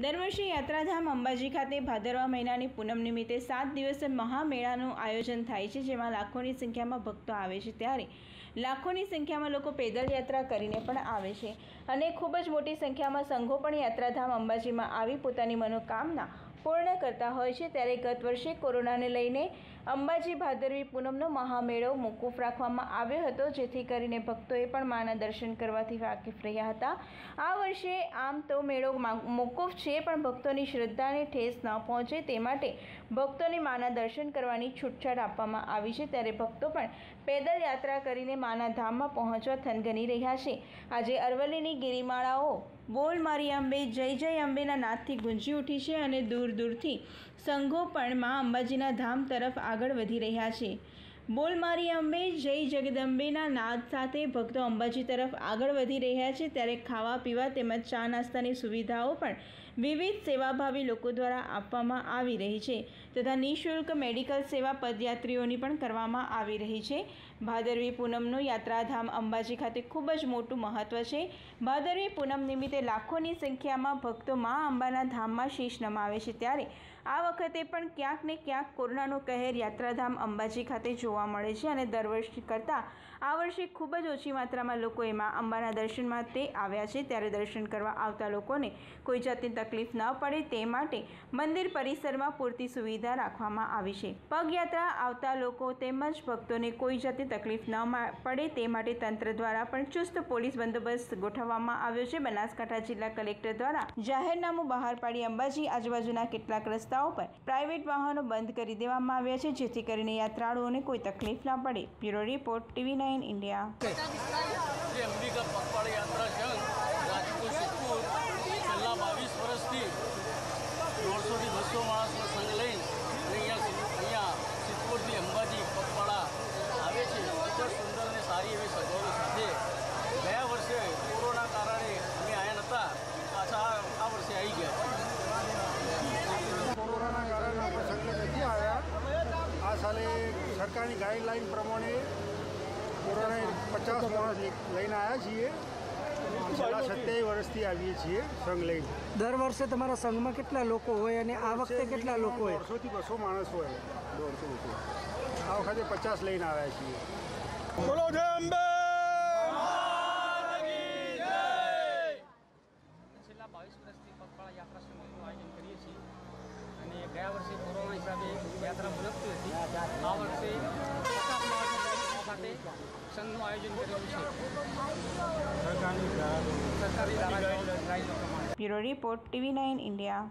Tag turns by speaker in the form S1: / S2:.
S1: દર વર્ષે યાત્રાધામ અંબાજી ખાતે ભાદરવા મહિનાની પૂનમ નિમિત્તે સાત દિવસ મહામેળાનું આયોજન થાય છે, જેમાં લાખોની સંખ્યામાં ભક્તો આવે છે ત્યારે લાખોની સંખ્યામાં લોકો પેદલ યાત્રા કરીને પણ આવે છે. અને ખૂબ જ મોટી સંખ્યામાં સંઘો પણ યાત્રાધામ અંબાજીમાં આવી પોતાની મનોકામના પૂર્ણ કરતા હોય છે ત્યારે ગત વર્ષે કોરોનાને લઈને અંબાજી ભાદરવી પૂનમનો મહામેળો મોકૂફ રાખવામાં આવ્યો હતો, જેથી કરીને ભક્તોએ પણ માના દર્શન કરવાથી વાકેફ રહ્યા હતા. આ વર્ષે આમ તો મેળો મોકૂફ છે, પણ ભક્તોની શ્રદ્ધાને ઠેસ ન પહોંચે તે માટે ભક્તોને માના દર્શન કરવાની છૂટછાટ આપવામાં આવી છે. ત્યારે ભક્તો પણ પેદલ યાત્રા કરીને માના ધામમાં પહોંચવા થનગની રહ્યા છે. આજે અરવલ્લીની ગિરિમાળાઓ બોલ મારી અંબે, જય જય અંબેના નાદથી ગુંજી ઉઠી છે અને દૂર દૂરથી સંઘો પણ મા અંબાજીના ધામ તરફ આગળ વધી રહ્યા છે. બોલ મારી અંબે, જય જગદંબેના નાદ સાથે ભક્તો અંબાજી તરફ આગળ વધી રહ્યા છે. ત્યારે ખાવા પીવા તેમજ ચા નાસ્તાની સુવિધાઓ પણ વિવિધ સેવાભાવી લોકો દ્વારા આપવામાં આવી રહી છે તથા નિઃશુલ્ક મેડિકલ સેવા પદયાત્રીઓની પણ કરવામાં આવી રહી છે. ભાદરવી પૂનમનું યાત્રાધામ અંબાજી ખાતે ખૂબ જ મોટું મહત્ત્વ છે. ભાદરવી પૂનમ નિમિત્તે લાખોની સંખ્યામાં ભક્તો મા અંબાના ધામમાં શીશ નમાવે છે. ત્યારે આ વખતે પણ ક્યાંક ને ક્યાંક કોરોનાનો કહેર યાત્રાધામ અંબાજી ખાતે જોવા મળે છે અને દર વર્ષ કરતાં આ વર્ષે ખૂબ જ ઓછી માત્રામાં લોકો એમાં અંબાના દર્શન માટે આવ્યા છે. ત્યારે દર્શન કરવા આવતા લોકોને કોઈ જાતની તકલીફ ન પડે તે માટે મંદિર પરિસરમાં પૂરતી સુવિધા રાખવામાં આવી છે. પગયાત્રા આવતા લોકો તેમજ ભક્તોને કોઈ જાતની તકલીફ ન પડે તે માટે તંત્ર દ્વારા પણ ચુસ્ત પોલીસ બંદોબસ્ત ગોઠવવામાં આવ્યો છે. બનાસકાંઠા જિલ્લા કલેક્ટર દ્વારા જાહેરનામું બહાર પાડી અંબાજી આજુબાજુના કેટલાક રસ્તાઓ પર પ્રાઇવેટ વાહનો બંધ કરી દેવામાં આવ્યા છે, જેથી કરીને યાત્રાળુઓને કોઈ તકલીફ ના પડે. Bureau report TV nine India
S2: Shri Ambika પગપાળી યાત્રા સંઘ રાજકોટ સિદ્ધપુર છેલ્લા બાવીસ વર્ષથી દોઢસોથી બસો માણસનો સંઘ લઈને અને અહીંયા સિદ્ધ- અહીંયા સિદ્ધપુરથી અંબાજી પગપાળા આવે છે ખૂબ જ સુંદર અને સારી એવી સગવડો સાથે ગયા વર્ષે કોરોના કારણે અમે આવ્યા નહોતા પાછા આ આ વર્ષે આવી ગયા
S3: કોરોનાના કારણે આપણે સંઘ નથી આવ્યા આ સાલે સરકારની ગાઈડલાઈન પ્રમાણે કોરોના પચાસ માણસ લઈને આવ્યા છીએ. છેલ્લા સત્યાવીસ વર્ષથી આવીએ છીએ સંઘ લઈને.
S4: દર વર્ષે તમારા સંઘમાં કેટલા લોકો હોય અને આ વખતે કેટલા લોકો હોય?
S3: દોઢસોથી બસો માણસ હોય. દોઢસો લોકો. આ વખતે પચાસ લઈને આવ્યા છીએ.
S2: બોલો જય અંબે!
S5: છેલ્લા બાવીસ વર્ષથી પગપાળા યાત્રા સંઘનું આયોજન કરીએ છીએ. અને ગયા વર્ષે કોરોના હિસાબે યાત્રા મુલકતી હતી. સંઘનું આયોજન કરેલું છે. સરકારી ધારા
S1: bureau report TV nine India.